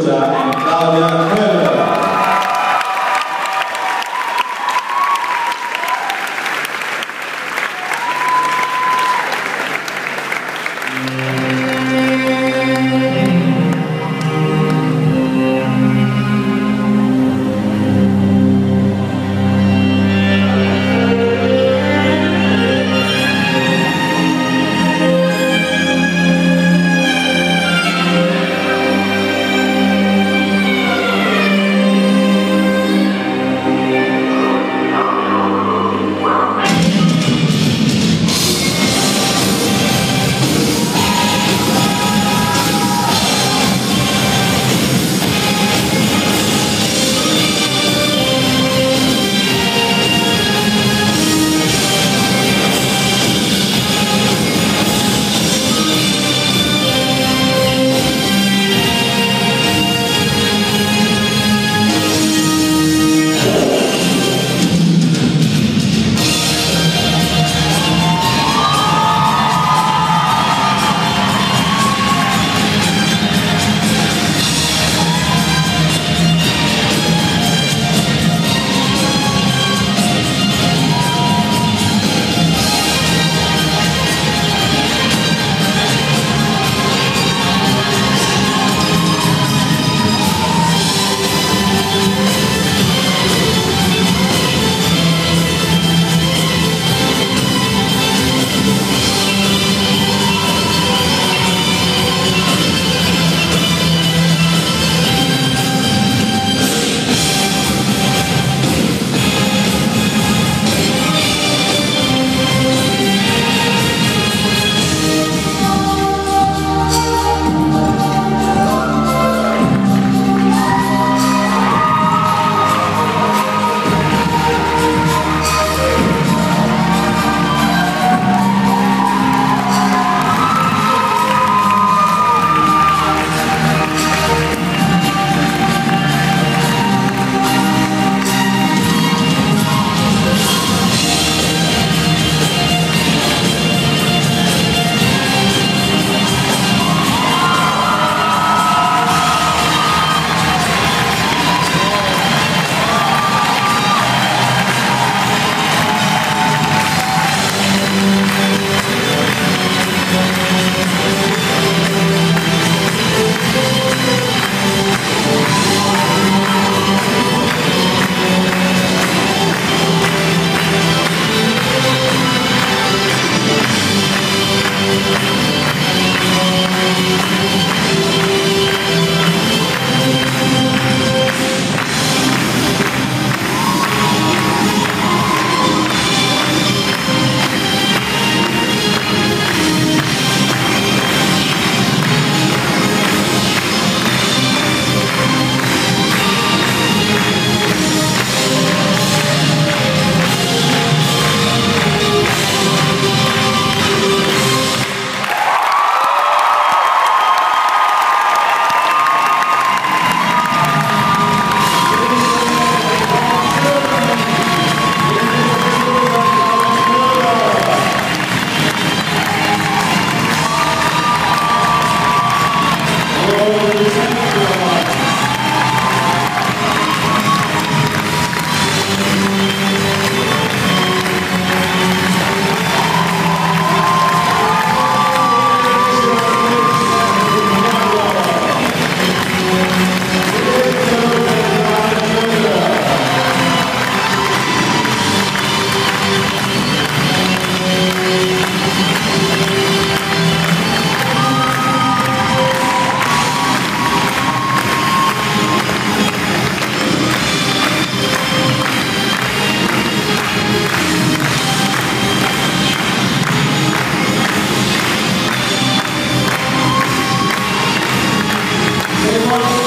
già Deus.